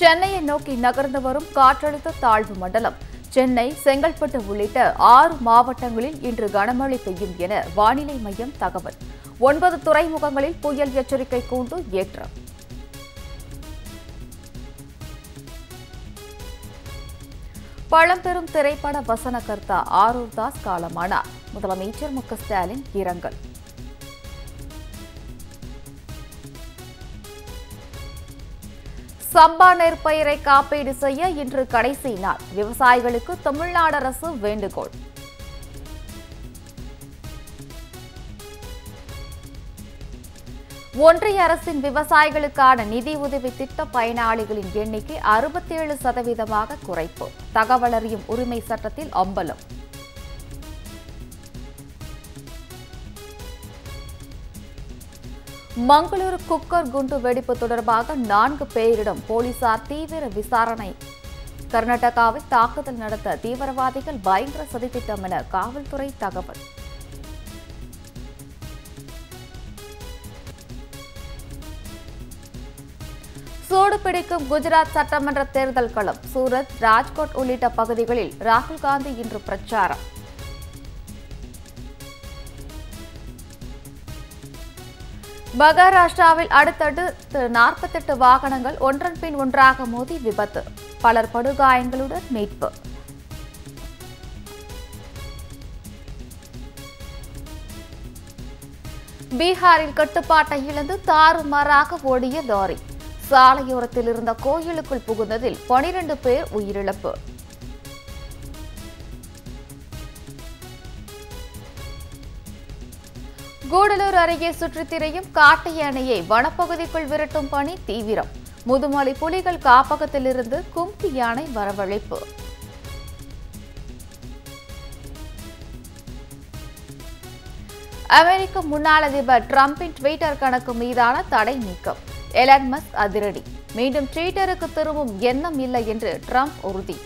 சென்னையை நோக்கி நகர்ந்து வரும் காற்றழுத்த தாழ்வு மண்டலம். சென்னை செங்கல்பட்டு உள்ளிட்ட ஆறு மாவட்டங்களில் இன்று கனமழை பெய்யும் என வானிலை மையம் தகவல். ஒன்பது துறைமுகங்களில் புயல் எச்சரிக்கை கூண்டு ஏற்றம். பழம்பெரும் திரைப்பட வசனகர்த்தா ஆரூர் தாஸ் காலமானார். முதலமைச்சர் மு க ஸ்டாலின் இரங்கல். சம்பா நெற்பயிரை காப்பீடு செய்ய இன்று கடைசி நாள். விவசாயிகளுக்கு தமிழ்நாடு அரசு வேண்டுகோள். ஒன்றிய அரசின் விவசாயிகளுக்கான நிதி உதவி திட்ட பயனாளிகளின் எண்ணிக்கை அறுபத்தேழு சதவீதமாக குறைப்பு. தகவல் அறியும் உரிமை சட்டத்தில் அம்பலம். மங்களூரு குக்கர் குண்டு வெடிப்பு தொடர்பாக நான்கு பேரிடம் போலீசார் தீவிர விசாரணை. கர்நாடகாவில் தாக்குதல் நடத்த தீவிரவாதிகள் பயங்கர சதித்திட்டம் என காவல்துறை தகவல். சூடு பிடிக்கும் குஜராத் சட்டமன்ற தேர்தல் களம் சூரத் ராஜ்கோட் உள்ளிட்ட பகுதிகளில் ராகுல் காந்தி இன்று பிரச்சாரம். மகாராஷ்டிராவில் அடுத்தடுத்து நாற்பத்தெட்டு வாகனங்கள் ஒன்றன் பின் ஒன்றாக மோதி விபத்து. பலர் படுகாயங்களுடன் மீட்பு. பீகாரில் கட்டுப்பாட்டை இழந்து தாறுமாறாக ஓடிய லாரி. சாலையோரத்தில் இருந்த கோயிலுக்குள் புகுந்ததில் பனிரெண்டு பேர் உயிரிழப்பு. கூடலூர் அருகே சுற்றித் திரியும் காட்டு யானையை வனப்பகுதிக்குள் விரட்டும் பணி தீவிரம். முதுமலை புலிகள் காப்பகத்திலிருந்து கும்கி யானை வரவழைப்பு. அமெரிக்க முன்னாள் அதிபர் டிரம்பின் ட்விட்டர் கணக்கு மீதான தடை நீக்கம். எலன் மஸ்க் அதிரடி. மீண்டும் ட்விட்டருக்கு திரும்பும் எண்ணம் இல்லை என்று ட்ரம்ப் உறுதி.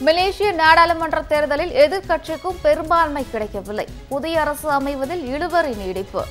மலேசிய நாடாளுமன்ற தேர்தலில் எதிர்க்கட்சிக்கும் பெரும்பான்மை கிடைக்கவில்லை. புதிய அரசு அமைவதில் இழுபறி நீடிப்பு.